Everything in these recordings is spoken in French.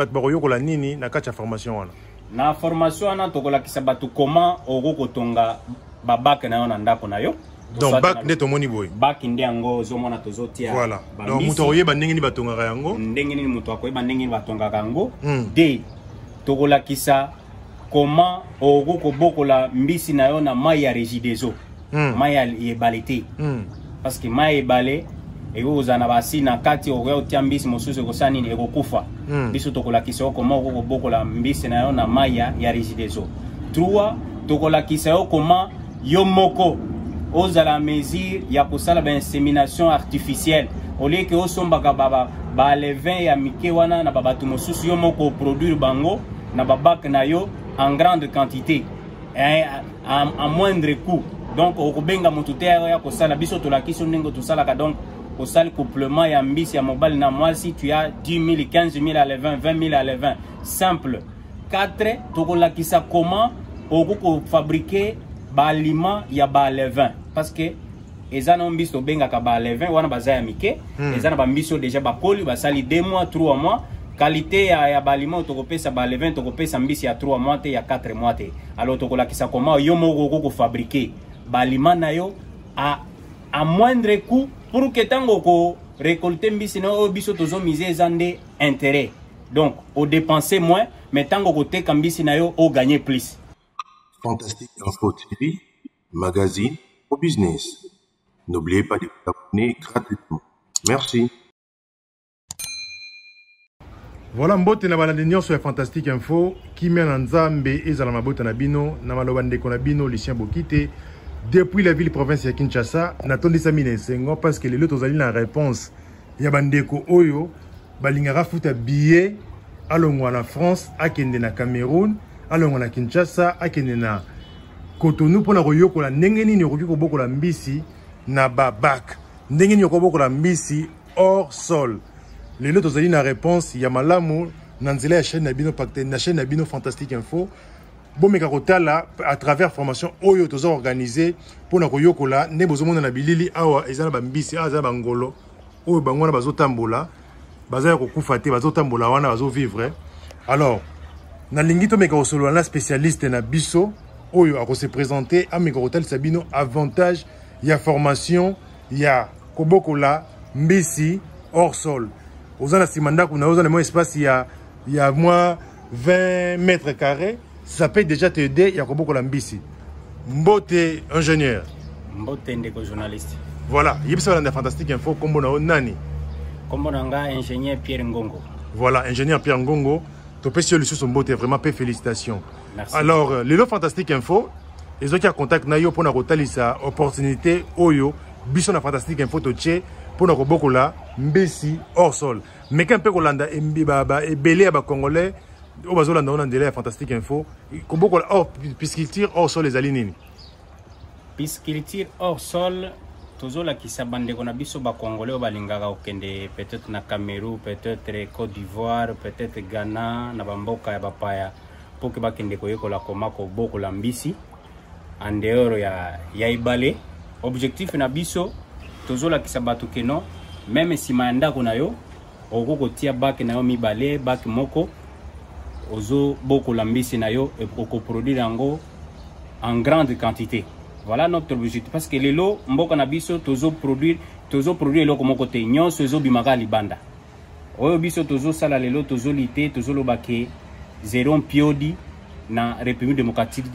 bato bakoyokola nini na kati ya formation wana? Na formation wana tokolakisa bato comment oko kotonga babake na yo na ndako na yo. Donc bak nde tomoni boye? Baki nde yango ozomona tozotia voilà. donc moto akoyeba ndenge nini batongaka yango? Ndenge nini moto akoyeba ndenge nini batongaka yango? Mm. de tokolakisa koma oko kobokola mbisi na yo na mai ya regideso Mm. mai ya ebale te. Mm. parce que mai ya ebale ekoki kozala na basi na kati okoya kotia mbisi mosusu ekosala nini? Ekokufa. Mm. biso tokolakisa yo koma oko kobokola mbisi na yo na mai ya, ya regideso trois tokolakisa yo koma yo moko. Ozala mesure ya kosala bainsémination artificielle. Olie ke osombaka ba- balevin ya mike wana na babato mosusu yo moko oproduire bango na babake na yo en grande quantité. À moindre coût. Donc okobenga moto te ya kosala. Biso tolakisi ndenge tosalaka. Donc osali couplement ya mbisi ya mobali na mwasi tu as 10 000 15 000 à levin 20 000 à levin simple. 4 tokolakisa comment okoki kofabrike baaliment ya baalevin parce que eza na mbisi tobengaka baalevin wana baza ya mike. Hmm. eza na bambisi oyo deja bakoli basali 2 mois 3 mois. Qualité ya, ya baaliment oyo tokopesa baalevin tokopesa mbisi ya 3 mois te ya 4 mois te. Alors tokolakisa comment yo moko okoki kofabrike baaliment na yo a, a moindre coût pour que ntango korekolte mbisi na yo oyo biso tozomise eza nde intérêt donc odepense moins mais ntango koteka mbisi na yo oganye plus Fantastique Info TV, magazine au business. N'oubliez pas de vous abonner gratuitement. Merci. voilà mbote na balandi nyonso ya fantastique info kimia na nzambe ezala mabota na bino na maloba ndeko na bino lucien bokite depuis la ville province ya kinshasa natondisami na esengo parce que lelo tozali na réponse ya bandeko oyo balingaka futa billet alongwa na france akende na cameroun alongwa na kinshasa akende na kotonu mpona koyokola ndenge nini okoki kobokola mbisi na babak ndenge nini okobokola mbisi hors sol. Lelo tozali na réponse ya malamu na ya chaîne na na chaîne na fantastique info bomeka kotala à travers formation oyo toza organise mpona koyokola nde bozomona na bilili awa eza bambisi awa bangolo oyo bango bazotambola baza kokufa te bazotambola wana bazovivre. Alors nalingi tomeka kosolola na spécialiste na biso oyo akose présente ameka kotalisa bino avantage ya formation ya kobokola mbisi hors sol. Oza na nsima ndako na oza na mwa espace ya, ya mwa 20 mètres carré ça peut déjà t'aider ya kobokola mbisi mbote ingénieur. Mbote ndeko journaliste. Voilà yebisa balanda fantastique info nkombo na yo nani? Nkombo na nga ingénieur pierre ngongo. Voilà ingénieur pierre ngongo. Topesi yo lisusu mbote vraiment mpe félicitation Merci. alors euh, lelo fantastique info ezoki ya contact na yo mpona kotalisa opportunité oyo biso na fantastique info totie mpona kobokola mbesi hors sol. Meka mpe kolanda ebele ya bacongolais oyo bazolanda ngo na nzela ya fantastique info kobokola hors pisculture hors sol ezali nini? Pisculture hors sol tozolakisa bandeko na biso bakongolais oyo balingaka kokende peut-être na cameroun peut-être côte d'ivoire peut-être ghana na bamboka ya bapaya mpo ke bakende koyekola koma kobokola mbisi. En dehors ya, ya ebale objectif na biso tozolakisa bato keno meme nsima ya ndako na yo okoki kotia bake na yo mibale bake moko ozobokola mbisi na yo okoproduire yango en grande quantité. Voilà notre objectif. Parce que lelo mboka na biso tozoproduire tozoproduire eloko moko te. Nyonso ezobimaka libanda. Oyo biso tozosala lelo tozoli te tozoloba ke zero mpiodi na république démocratique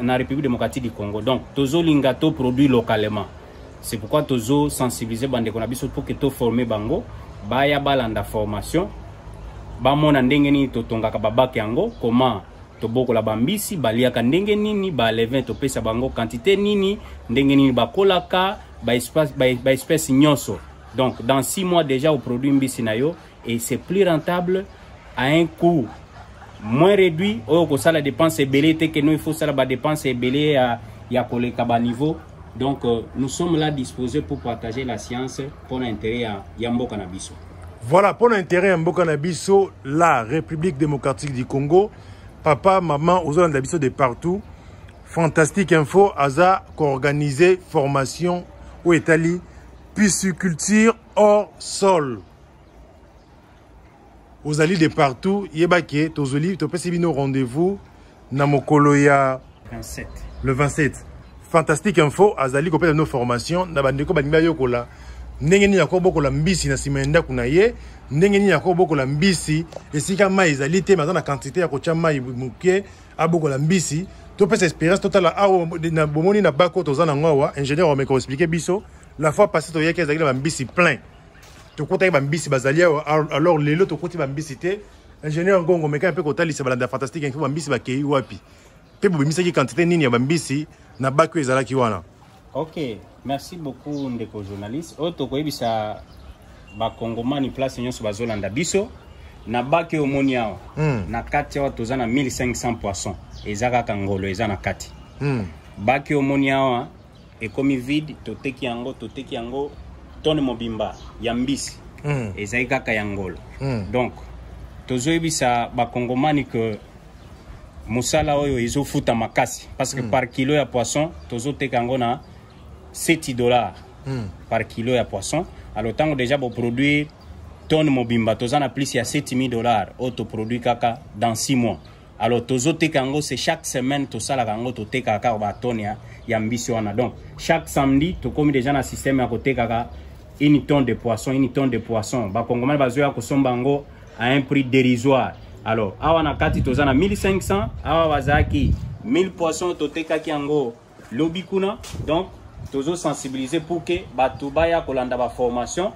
na république démocratique du congo. Donc tozolinga toproduire localement. C'est pourquoi tozosensibilize bandeko na biso mpo ke toforme bango. Baya balanda formation bamona ndenge nini totongaka babake yango? Koma tobokola bambisi? Baliaka ndenge nini? Balevin topesa bango quantité nini? Ndenge nini bakolaka? Baespèce ba, nyonso. Donc dans 6 mois déjà oproduit mbisi na yo et c'est plus rentable à un coût moins réduit. Oyo kosala dépense ebele te keno il faut sala badépense ebele ya, ya koleka baniveau donc euh, nous sommes là disposés pour partager la science mpona intérêt ya, ya mboka na biso voilà mpo na intérêt ya mboka na biso la république démocratique du congo. Papa mama ozolanda biso de partout. Fantastique info aza koorganize formation oyo etali pisciculture hors sol. Ozali de partout yebaki tozoli topesi bino rendez-vous na mokolo ya 27 le 27 fantastique info azali kopesa no formation na bandeko balingi bayokola ndenge nini akobokola mbisi na nsima ya ndako na ye? Ndenge nini akobokola mbisi? Esika mai ezali te maza na quantité ya kotya mai moke abokola mbisi. Topesa expérience totala. Awa na bomoni na bako toza nango awa ingénieur omeka koexplike biso? La fois passé toyaki ezalaki na bambisi plein. Tokutaki bambisi bazali awa. Alors lelo tokuti bambisi te. Ingénieur ngongo omeka mpe kotalisa balanda ya fantastique info bambisi bakei wapi? Mpe bobimisaki quantité nini ya bambisi? Na baki oyo ezalaki wana? Ok merci beaucoup ndeko journaliste oyo tokoyebisa bakongomani place nyonso bazolanda biso na baki oyo omoni awa Mm. na kati awa toza na 1500 poisson eza kaka ngolo eza na kati Hmm. baki oyo omoni awa ekomi vide toteki yango toteki yango tone mobimba ya mbisi Hmm. ezali kaka ya ngolo Hmm. donc tozoyebisa bakongomani ke mosala oyo ezofuta makasi parce que par kilo ya poisson tozoteka yango na 7 dollars Hmm. par kilo ya poisson. Alors ntango déjà boproduire tonne mobimba. Toza na plus ya 7000 dollars. Oyo toproduit kaka dans 6 mois. Alors tozoteka yango c'est chaque semaine tosalaka yango totekaka kaka batone ya, ya mbisi wana. Donc chaque samedi tokomi déjà na système ya kotekaka une tonne de poisson une tonne de poisson. Bakongomani bazoya kosomba yango à un prix dérisoire. Alors awa na kati toza na 1500 awa bazalaki 1000 poisson totekaki yango lobi kuna. Donc tozosensibilize pour ke bato baya kolanda baformation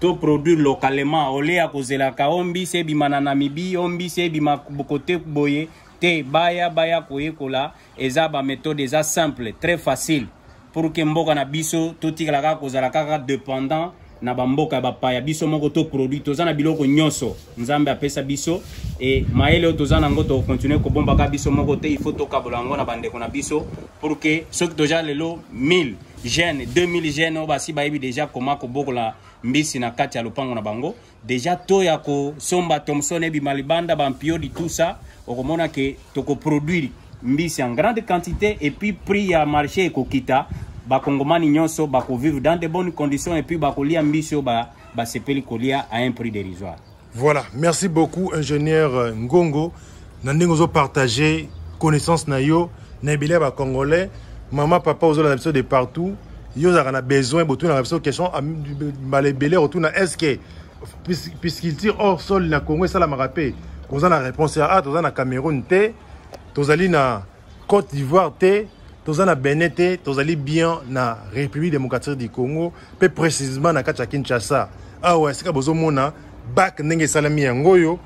to produire localement. Ole ya kozelaka o mbisi ebima na namibi o mbisi ebima kote boye te baya baya koyekola. Eza baméthode eza simple très facile. Pour ke mboka na biso totikala kaka kozala kaka dépendant na bamboka ya bapaya biso moko toproduit toza na biloko nyonso. Nzambe apesa biso. E mayele oyo toza nango tokontinue kobombaka biso moko te. Ifo tokabola yango na bandeko na biso pour ke soki toza lelo 1000 jeune 2000 jeune oyo basi bayebi deja koma kobokola mbisi na kati ya lopango na bango. Deja to ya kosomba thomson ebima libanda bampiodi tout ça okomona ke tokoproduire mbisi en grande quantité. Et puis prix ya marché ekokita bakongomani nyonso bakovivre dans de bonnes conditions. Et puis bakolia mbisi oyo ba- basepeli kolia à un prix dérisoire. Voilà, merci beaucoup ingénieur euh, Ngongo. Na ndenge ozopartage connaissance na yo na ebele ya mama papa ozolanda biso de partout yo ozalaka na besoin botuna biso question mbala ebele otuna est ce que pis- pisculture hors sol na congo esalamaka mpe koza na réponse ya a toza na cameroun te tozali na côte d'ivoire te toza na benin te bien na république démocratique du congo mpe précisement na kati ya kinshasa. Awa esika bozomona bak ndenge esalami yango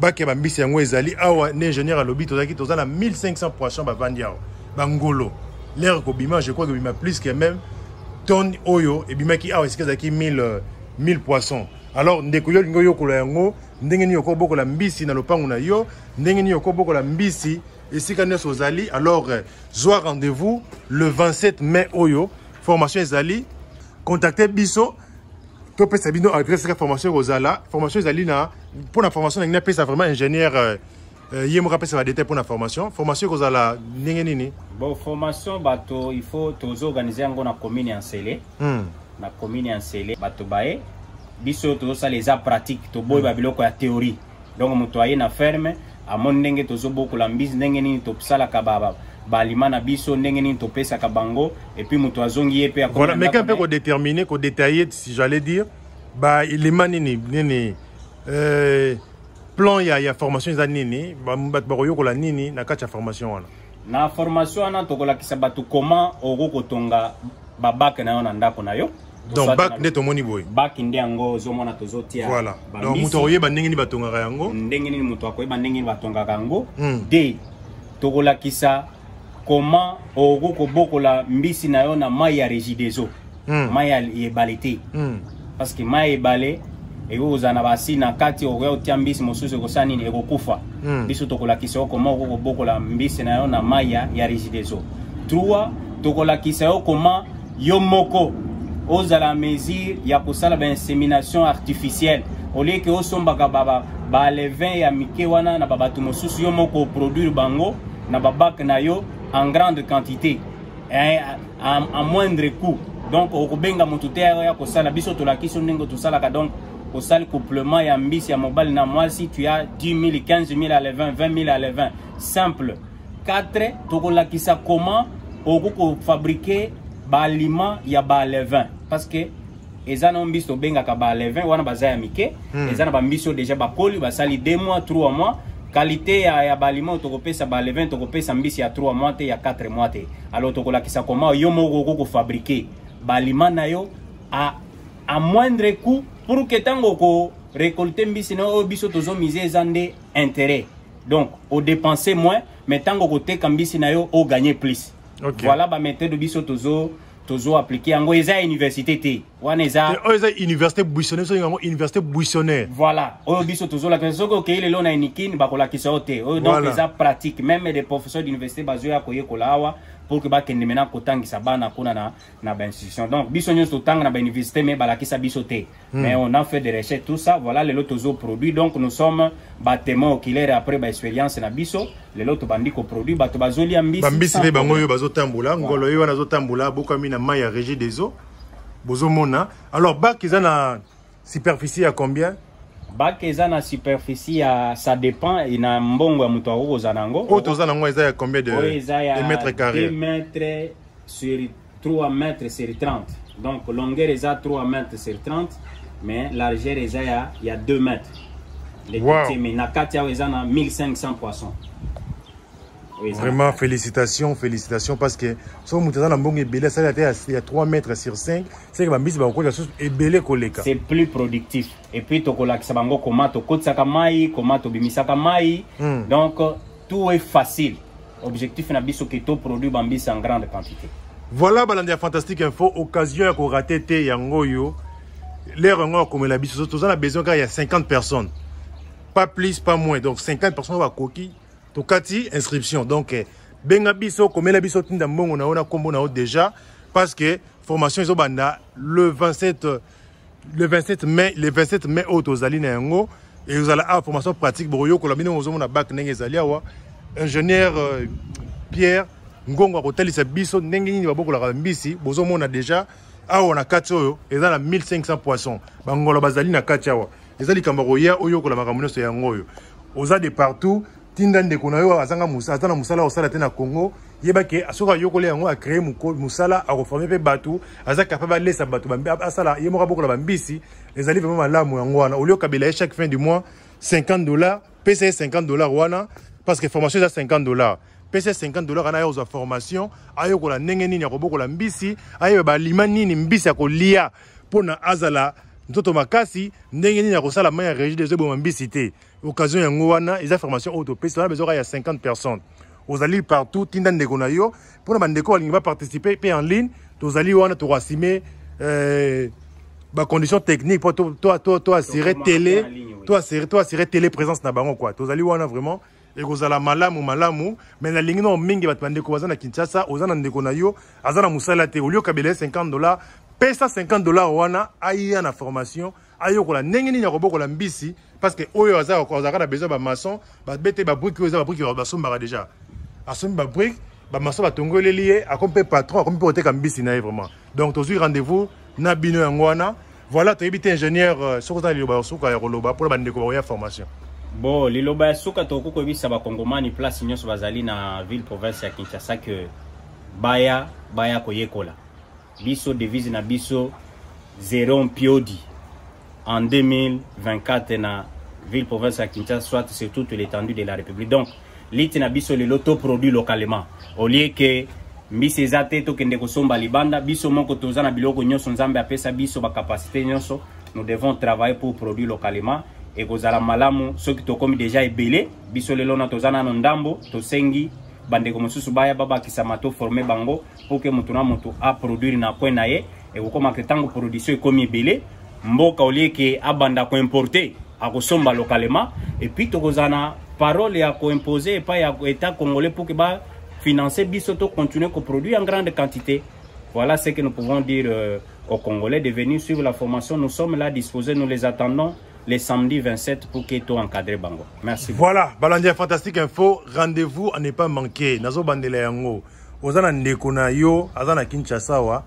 bak ya bambisi awa nde ingénieur alobi tozalaki toza na 1500 poisson bavandi awa bangolo. Lere kobima je crois kobima plus que même tonne oyo ebimaki awa esika ezalaki 1000 euh, 1000 poisson alors ndeko yo olingi oyokola yango ndenge nini okobokola mbisi na lopango na yo ndenge nini okobokola mbisi esika nyonso ozali. Alors euh, zwa rendez-vous le 27 mai oyo. Formation ezali contacte biso topesa bino adresse esika formation ekozala formation ezali na mpona formation na ngai napesa vraiment ingénieur euh, euh, ye moko apesa badetail mpona formation. Formation ekozala ndenge nini bon formation bato il faut tozoorganize yango na commune ya nsele hmm. na commune ya nsele bato baye biso tozosala eza pratique toboyeba biloko ya théorie. Donc moto aye na ferme. Amoni ndenge tozobokola mbisi ndenge nini tosalaka ba- ba- baalima na biso ndenge nini topesaka bango epuis moto azongi ye mpe voilà meka ndako mpe kodétermine kodétaille si j'allais dire baelema nini nini euh, plan ya, ya formation eza nini? Ba- bato bakoyokola nini na kati ya formation wana? Na formation wana tokolakisa bato comment oko kotonga babake na yo na ndako na yo. Donc bak nde tomoni boye? Baki nde yango ozomona tozotia voilà. donc moto akoyeba ndenge nini batongaka yango? Ndenge nini moto akoyeba ndenge nini batongaka yango? Mm. de tokolakisa koma oko kobokola mbisi na yo na mai ya regideso Mm. mai ya ebale te. Hmm. parce que mai ya ebale ekoki kozala na basi na kati okoya kotia mbisi mosusu ekosala nini ekokufa biso tokolakisa yo koma oko kobokola mbisi na yo na mai ya, ya regideso trois tokolakisa yo koma yo moko. Ozala mesure ya kosala bainsémination artificielle. Olieke osombaka baba balevin ya mike wana na babato mosusu yo moko oproduire bango na babake na yo en grande quantité à moindre coût. Donc okobenga moto te ya kosala biso tolakisi ndenge tosalaka donc osali couplement ya mbisi ya mobali na mwasi tu as 10 000 15 000 à le 20 20 000 à le 20 simple. 4 tokolakisa comment okoki kofabrike baaliment ya baalevin parce que eza na mbisi tobengaka baalevin wana baza ya mike Hmm. eza na bambisi oyo déjà bakoli basali 2 mois 3 mois. Qualité ya, ya baaliment oyo tokopesa baalevin tokopesa mbisi ya 3 mois te ya 4 mois te. Alors tokolakisa comment yo moko okoki kofabrike baaliment na yo a, a moindre coût pour que ntango korecolte mbisi na yo oyo biso tozomise eza nde intérêt. Donc odepense moins mais ntango koteka mbisi na yo oganye plus. Ok. voilà baméthode biso tozo tozo appliqué yango eza université te. Wana eza oyo eza université buissonnaire so yango université buissonnaire. Voilà. Oyo biso tozolakisa soki okei lelo na enikini bakolakisa yo te. Oyo donc eza pratique. Même des professeurs d'université bazoya koyekola awa pour que bakende mena kotangisa bana kuna na, na bainstitution donc biso nyonso totanga na bauniversité mais balakisa biso te. Mais on a fait des recherches tout ça. Voilà lelo tozoproduit donc nous sommes batémoin oculaire après baexpérience na biso. Lelo tobandi koproduit bato bazolia mbisi bambisi mpe bango problème. oyo bazotambola ngolo oyo wana azotambola bokwami na mai ya régie des eaux bozomona. Alors bak eza na superficie ya combien? Bak eza na superficie ya ça dépend na mbongo ya moto akoki kozala nango oyo toza nango eza ya combien de, eza ya de mètres 2 carrés? mètres sur 3 mètres sur 30 donc longueur eza 3 mètres sur 30 mais largeur eza ya, ya 2 mètres. Wow. mais na kati awa eza na 1500 poissons vraiment félicitations félicitations parce que moto aza na mbongo ebele asali ate ya ya 3 mètres sur 5 seke bambisi bakokoleka susu ebele koleka. C'est plus productif. Et puis tokolakisa bango koma tokotisaka mai koma tobimisaka mai Hmm. donc tout est facile. Objectif na biso ke toproduit bambisi en grande quantité. Voilà balandi ya fantastique info occasion ya korate te yango oyo lere yango ya komela biso. So toza na besoin kaka ya 50 personnes. Pas plus pas moins. Donc 50 personnes oyo bakoki tokati inscription. Donc eh, benga biso komela biso tinda mbongo na yo na na déjà parce que formation le 27 euh, le 27 mai le 27 mai oyo tozali na yango ezala awa formation pratique bokoyokola. Bino ozomona bac ndenge ezali awa. Ingénieur euh, pierre ngongo akotalisa biso ndenge nini babokolaka mbisi. Bozomona déjà awa na kati oyo eza na 1500 poisson bangolo bazali na kati awa. Eza likambo ya koya oyokola makambo nyonso yango oyo. Oza de partout tinda ndeko na yo azanga musa- aza na mosala akosala te na congo. Yebake soki ayokoli yango acrée mosala akoforme mpe bato aza capable alesa bato asala ye moko abokola bambisi ezali vraiment malamu yango wana. Olie okabela ye chaque fin du mois 50 dollars pesa ye 50 dollars wana parce que formation eza 50 dollars. Pesa ye 50 dollars ana ayozwa formation ayokola ndenge nini ya kobokola mbisi ayeba balima nini mbisi ya kolia mpona azala nzoto makasi ndenge nini ya kosala mai ya régie des eboma mbisi te occasion yango wana eza formation oyo topesi wana bezoka ya 50 personnes. Ozali partout tinda ndeko na yo. Mpona bandeko balingi baparticipe mpe en ligne tozali wana tokoasime euh, bacondition technique mpo to- to- to- toasire télé toasire télé présence na bango kua tozali wana vraiment. Ekozala malamu malamu. Me nalingi nao mingi bato bandeko baza na kinshasa oza na ndeko na yo aza na mosala te. Olie okabela ye 50 dollar pesa 50 dollar wana aya na formation ayokola ndenge nini ya kobokola mbisi parce que oyo aza azalaka na besoin bamaçon babete babrike oyo eza babrike basombaka déjà. Asombi babrike bamaso batongoleli ye akomi mpe patron akomi mpe koteka mbisi na ye vraiment. Donc tozwi rendez-vous na bino yango wana voilà toyebi te ingénieur euh, soki oza na liloba yosuka ya koloba mpona bandeko bakoya formation. Bon liloba ya suka tokoki koyebisa bakongomani place nyonso bazali na ville province ya kinshasa ke baya baya koyekola biso devise na biso zéro mpiodi en 2024 na ville province ya kinshasa soit sur toute l'étendue de la république. Donc liti na biso lelo toproduit localement. Au lieu ke mbisi eza te tokende kosomba libanda biso moko toza na biloko nyonso nzambe apesa biso bacapacité nyonso. Nous devons travailler pour produire localement. Ekozala malamu soki tokomi deja ebele biso lelo toza nano ndambo tosengi bandeko mosusu baya babakisama toforme bango po ke motu na motu aproduire na coin na ye ekokomaka ntango production ekomi ebele mboka olie ke abanda koimporte akosomba localement epuis tokozala na parole ya koimpose epai ya état congolais pour ke bafinance biso tocontinue koproduire en grande quantité voilà ce que nous pouvons dire euh, aux Congolais de venir suivre la formation. Nous sommes là disposés, nous les attendons les samedis 27 pour que tout encadré Bango. Merci. voilà balandi ya fantastique info rendez-vous à ne pas manquer. Nazobandela yango. Oza na ndeko na yo aza na kinshasa awa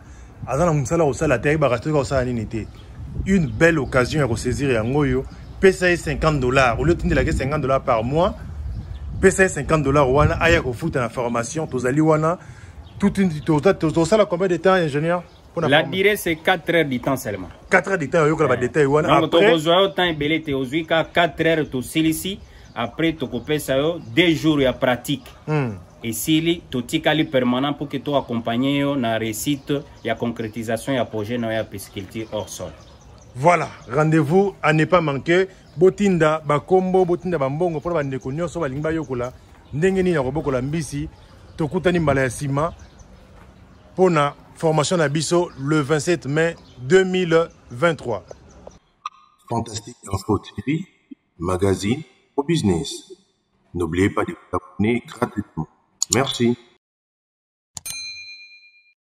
aza na mosala kosala te ayebaka soki kosala nini te. Une belle occasion ya kosaisir yango pesa ye 50 dollars. Au lieu otindelaki 50 dollars par mois ye 50 dollars wana aya kofuta na formation. Tozali wana tosala combien de temps ingénieur? La durée c'est 4 heures du temps seulement. 4 heures du temps wana donc tokozwa yo temps ebele te ozwi ka 4 heures après tokopesa yo 2 jours ya pratique. Hmm. esili totikali permanent mpo ke toaccompagne yo na réussite ya concrétisation ya projet na yo ya pisciculture hors sol. Voilà. Rendez-vous à ne pas manquer. Botinda bakombo botinda bambongo mpona bandeko nyonso balingi bayokola ndenge nini ya kobokola mbisi tokutani mbala ya nsima mpona formation na biso le 27 mai 2023 fantastique info tv magazine au business. N'oubliez pas de vous abonner gratuitement. Merci